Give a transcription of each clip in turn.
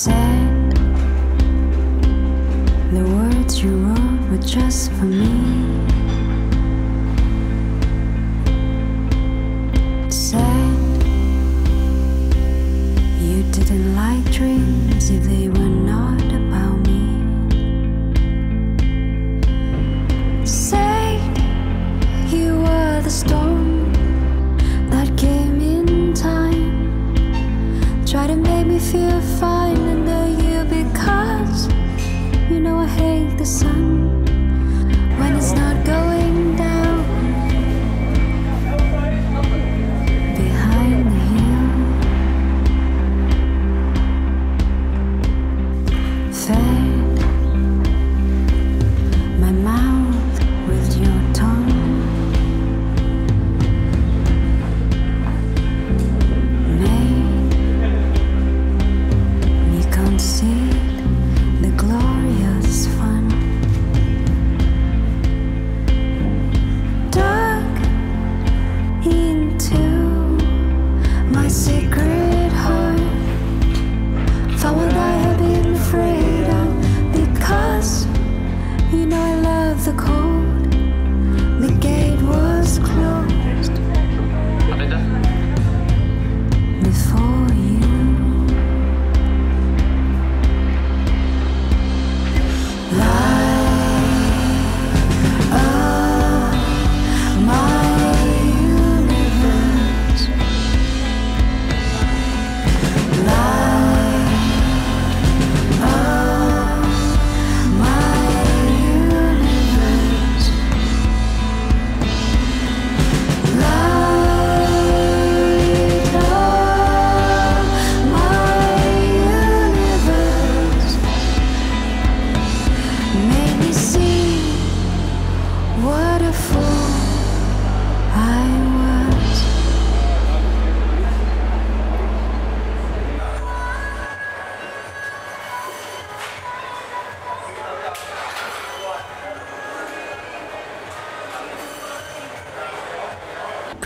said, the words you wrote were just for me. feel fine under you because you know I hate the sun when it's not going.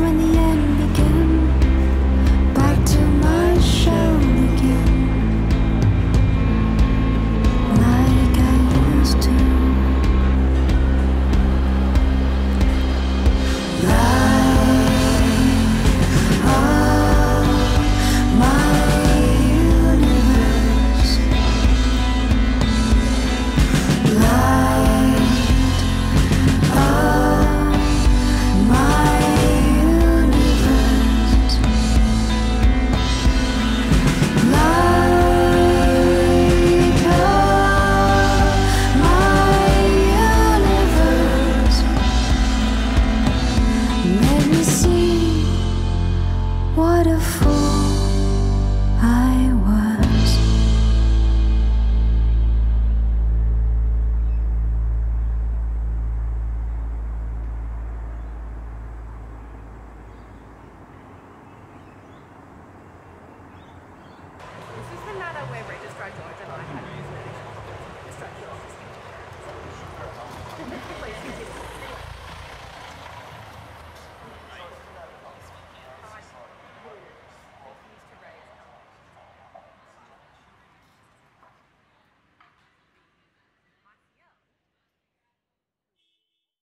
when the that we're George and I have used an actual conference.